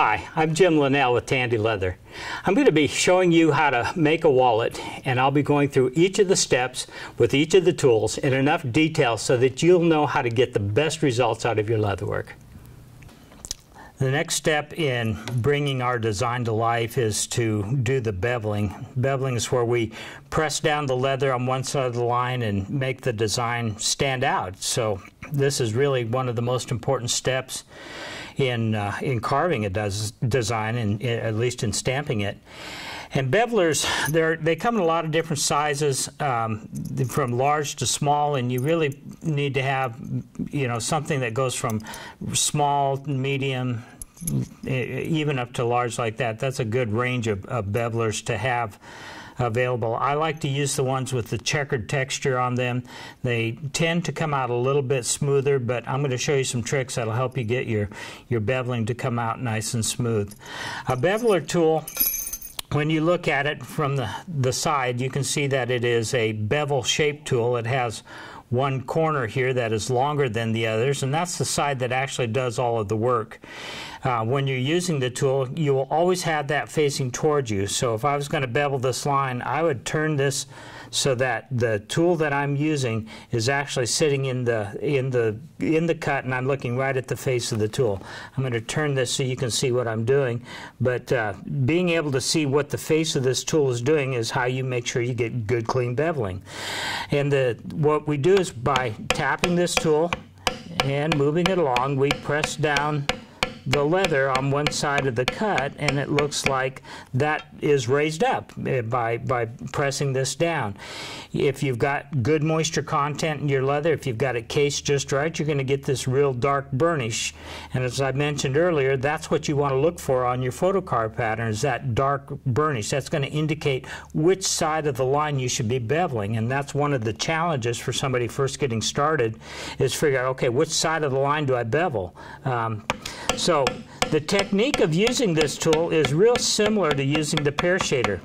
Hi, I'm Jim Linnell with Tandy Leather. I'm going to be showing you how to make a wallet and I'll be going through each of the steps with each of the tools in enough detail so that you'll know how to get the best results out of your leatherwork. The next step in bringing our design to life is to do the beveling. Beveling is where we press down the leather on one side of the line and make the design stand out. So this is really one of the most important steps in uh, in carving a does design, and at least in stamping it. And bevelers, they come in a lot of different sizes, um, from large to small, and you really need to have, you know, something that goes from small, medium, even up to large like that. That's a good range of, of bevelers to have available. I like to use the ones with the checkered texture on them. They tend to come out a little bit smoother, but I'm going to show you some tricks that'll help you get your, your beveling to come out nice and smooth. A beveler tool when you look at it from the, the side, you can see that it is a bevel shaped tool. It has one corner here that is longer than the others, and that's the side that actually does all of the work. Uh, when you're using the tool, you will always have that facing towards you. So if I was going to bevel this line, I would turn this so that the tool that I'm using is actually sitting in the in the in the cut and I'm looking right at the face of the tool. I'm going to turn this so you can see what I'm doing but uh, being able to see what the face of this tool is doing is how you make sure you get good clean beveling and the, what we do is by tapping this tool and moving it along we press down the leather on one side of the cut and it looks like that is raised up eh, by, by pressing this down. If you've got good moisture content in your leather, if you've got it cased just right, you're going to get this real dark burnish. And as I mentioned earlier, that's what you want to look for on your photo carve pattern is that dark burnish. That's going to indicate which side of the line you should be beveling. And that's one of the challenges for somebody first getting started is figure out, okay, which side of the line do I bevel? Um, so the technique of using this tool is real similar to using the pear shader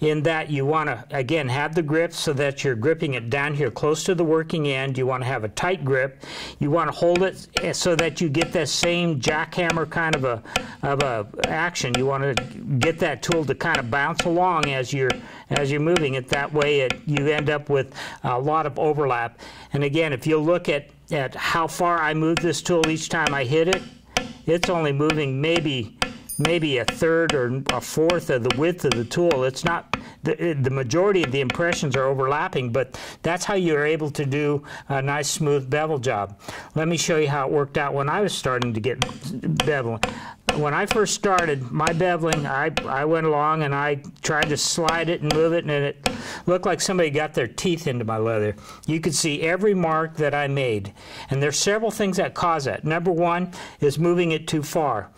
in that you want to, again, have the grip so that you're gripping it down here close to the working end. You want to have a tight grip. You want to hold it eh, so that you get that same jackhammer kind of a, of a action. You want to get that tool to kind of bounce along as you're, as you're moving it. That way it, you end up with a lot of overlap. And again, if you look at, at how far I move this tool each time I hit it, it's only moving maybe maybe a third or a fourth of the width of the tool. It's not the, the majority of the impressions are overlapping, but that's how you're able to do a nice smooth bevel job. Let me show you how it worked out when I was starting to get bevel when I first started my beveling, I, I went along and I tried to slide it and move it, and it looked like somebody got their teeth into my leather. You could see every mark that I made. And there's several things that cause that. Number one is moving it too far.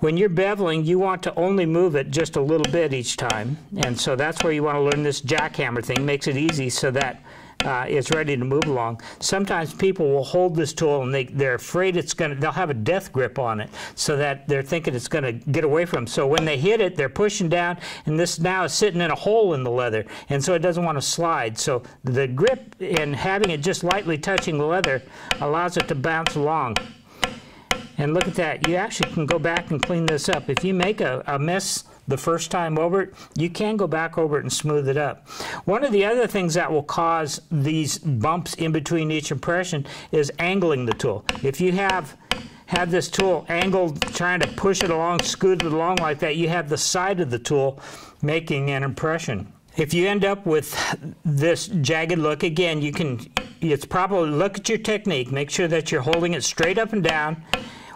When you're beveling, you want to only move it just a little bit each time. And so that's where you want to learn this jackhammer thing. Makes it easy so that uh, it's ready to move along. Sometimes people will hold this tool and they, they're afraid it's going to, they'll have a death grip on it so that they're thinking it's going to get away from them. So when they hit it, they're pushing down and this now is sitting in a hole in the leather and so it doesn't want to slide. So the grip and having it just lightly touching the leather allows it to bounce along. And look at that, you actually can go back and clean this up. If you make a, a mess the first time over it, you can go back over it and smooth it up. One of the other things that will cause these bumps in between each impression is angling the tool. If you have have this tool angled, trying to push it along, scoot it along like that, you have the side of the tool making an impression. If you end up with this jagged look, again, you can, it's probably, look at your technique, make sure that you're holding it straight up and down.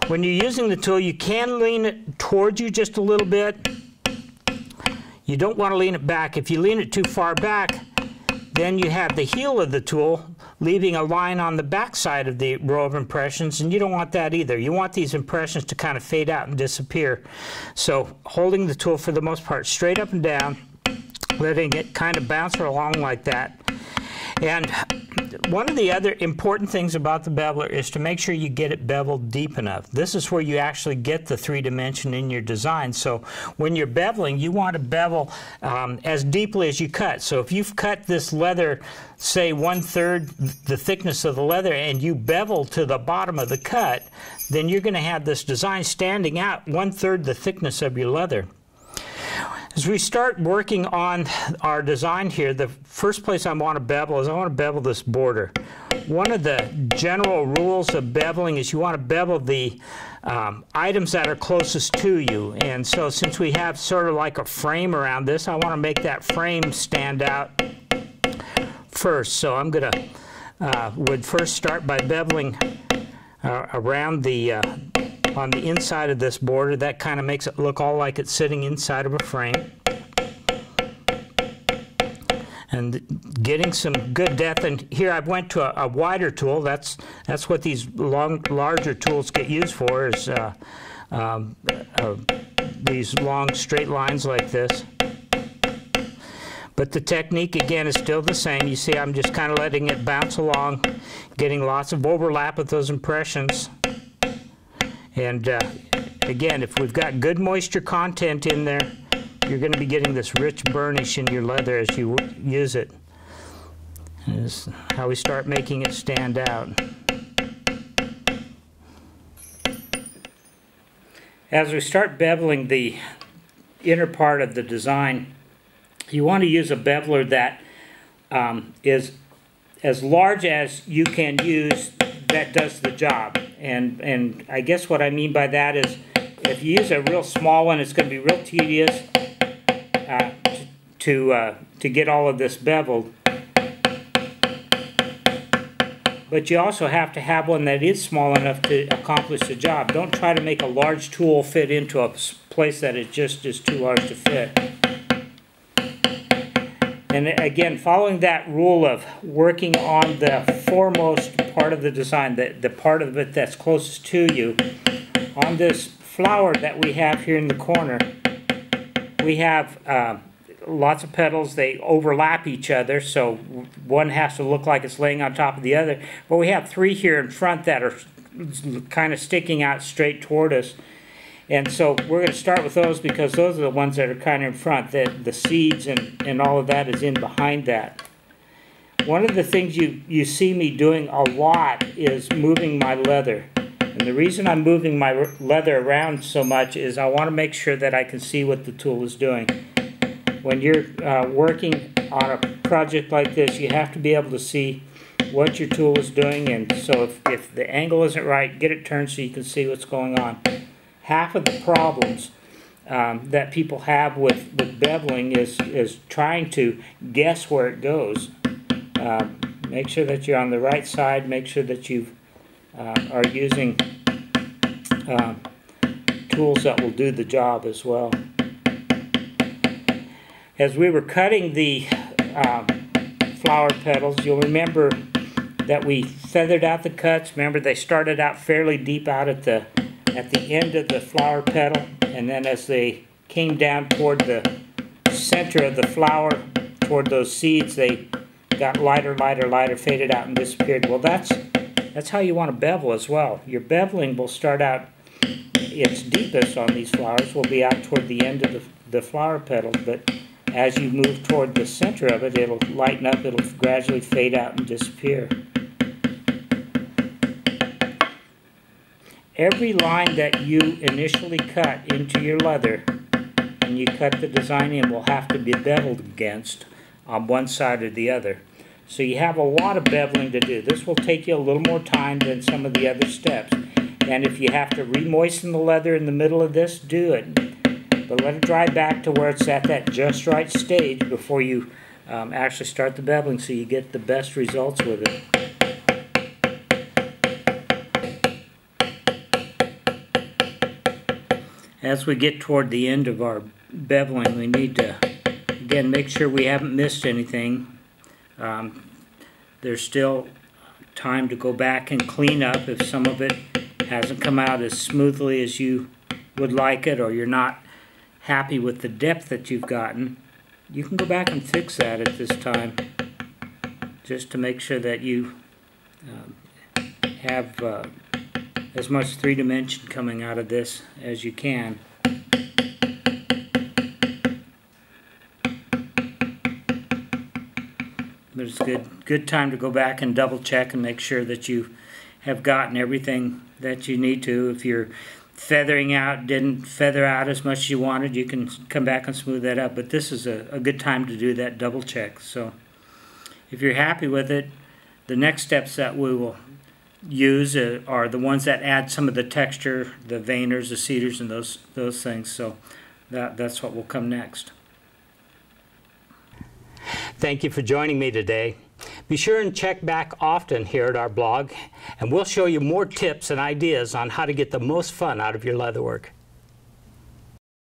When you're using the tool, you can lean it towards you just a little bit you don't want to lean it back. If you lean it too far back, then you have the heel of the tool leaving a line on the back side of the row of impressions, and you don't want that either. You want these impressions to kind of fade out and disappear. So holding the tool for the most part straight up and down, letting it kind of bounce along like that. And one of the other important things about the beveler is to make sure you get it beveled deep enough. This is where you actually get the three dimension in your design. So when you're beveling, you want to bevel um, as deeply as you cut. So if you've cut this leather, say one third the thickness of the leather, and you bevel to the bottom of the cut, then you're going to have this design standing out one third the thickness of your leather. As we start working on our design here, the first place I want to bevel is I want to bevel this border. One of the general rules of beveling is you want to bevel the um, items that are closest to you. And so since we have sort of like a frame around this, I want to make that frame stand out first. So I'm going to uh, would first start by beveling uh, around the uh, on the inside of this border. That kind of makes it look all like it's sitting inside of a frame. And getting some good depth. And here I went to a, a wider tool. That's that's what these long, larger tools get used for. Is uh, um, uh, these long straight lines like this. But the technique, again, is still the same. You see, I'm just kind of letting it bounce along, getting lots of overlap with those impressions. And uh, again, if we've got good moisture content in there, you're going to be getting this rich burnish in your leather as you use it. Is how we start making it stand out. As we start beveling the inner part of the design, you want to use a beveler that um, is as large as you can use that does the job. And, and I guess what I mean by that is if you use a real small one, it's going to be real tedious uh, to, uh, to get all of this beveled. But you also have to have one that is small enough to accomplish the job. Don't try to make a large tool fit into a place that is just is too large to fit. And again, following that rule of working on the foremost part of the design, the, the part of it that's closest to you, on this flower that we have here in the corner, we have uh, lots of petals. They overlap each other, so one has to look like it's laying on top of the other. But we have three here in front that are kind of sticking out straight toward us. And so we're going to start with those because those are the ones that are kind of in front. The, the seeds and, and all of that is in behind that. One of the things you, you see me doing a lot is moving my leather. And the reason I'm moving my leather around so much is I want to make sure that I can see what the tool is doing. When you're uh, working on a project like this, you have to be able to see what your tool is doing. And so if, if the angle isn't right, get it turned so you can see what's going on half of the problems um, that people have with, with beveling is, is trying to guess where it goes. Uh, make sure that you're on the right side. Make sure that you uh, are using uh, tools that will do the job as well. As we were cutting the um, flower petals, you'll remember that we feathered out the cuts. Remember they started out fairly deep out at the at the end of the flower petal and then as they came down toward the center of the flower toward those seeds they got lighter lighter lighter faded out and disappeared. Well that's that's how you want to bevel as well. Your beveling will start out its deepest on these flowers will be out toward the end of the, the flower petal but as you move toward the center of it it'll lighten up it'll gradually fade out and disappear every line that you initially cut into your leather and you cut the design in will have to be beveled against on one side or the other. So you have a lot of beveling to do. This will take you a little more time than some of the other steps. And if you have to re-moisten the leather in the middle of this, do it. But let it dry back to where it's at that just right stage before you um, actually start the beveling so you get the best results with it. As we get toward the end of our beveling, we need to, again, make sure we haven't missed anything. Um, there's still time to go back and clean up if some of it hasn't come out as smoothly as you would like it or you're not happy with the depth that you've gotten. You can go back and fix that at this time. just to make sure that you um, have uh, as much three dimension coming out of this as you can. But it's good, good time to go back and double check and make sure that you have gotten everything that you need to. If you're feathering out, didn't feather out as much as you wanted, you can come back and smooth that up. But this is a, a good time to do that double check. So if you're happy with it, the next steps that we will use uh, are the ones that add some of the texture, the veiners, the seeders, and those those things. So that that's what will come next. Thank you for joining me today. Be sure and check back often here at our blog, and we'll show you more tips and ideas on how to get the most fun out of your leatherwork.